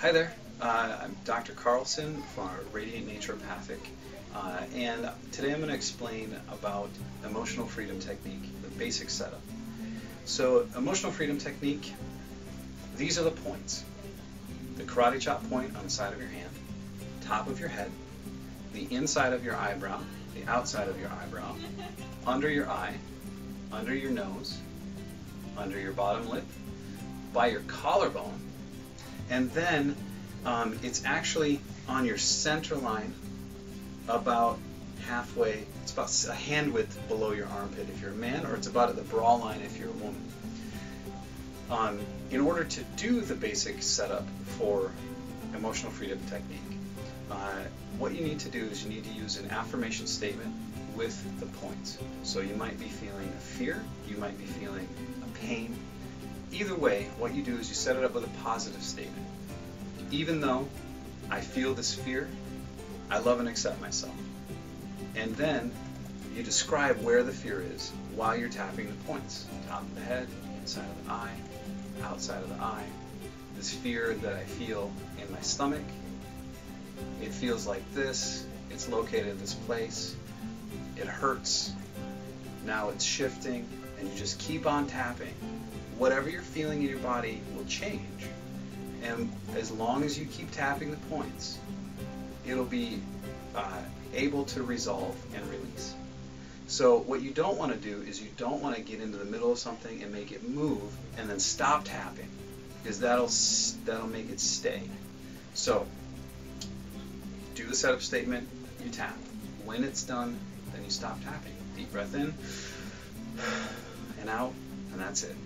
Hi there, uh, I'm Dr. Carlson from Radiant Naturopathic, uh, and today I'm going to explain about emotional freedom technique, the basic setup. So, emotional freedom technique, these are the points. The karate chop point on the side of your hand, top of your head, the inside of your eyebrow, the outside of your eyebrow, under your eye, under your nose, under your bottom lip, by your collarbone, and then um, it's actually on your center line about halfway, it's about a hand width below your armpit if you're a man, or it's about at the bra line if you're a woman. Um, in order to do the basic setup for emotional freedom technique, uh, what you need to do is you need to use an affirmation statement with the points. So you might be feeling a fear, you might be feeling a pain, Either way, what you do is you set it up with a positive statement. Even though I feel this fear, I love and accept myself. And then you describe where the fear is while you're tapping the points. Top of the head, inside of the eye, outside of the eye. This fear that I feel in my stomach, it feels like this, it's located in this place, it hurts, now it's shifting, and you just keep on tapping whatever you're feeling in your body will change. And as long as you keep tapping the points, it'll be uh, able to resolve and release. So what you don't want to do is you don't want to get into the middle of something and make it move and then stop tapping because that'll that'll make it stay. So do the setup statement, you tap. When it's done, then you stop tapping. Deep breath in and out, and that's it.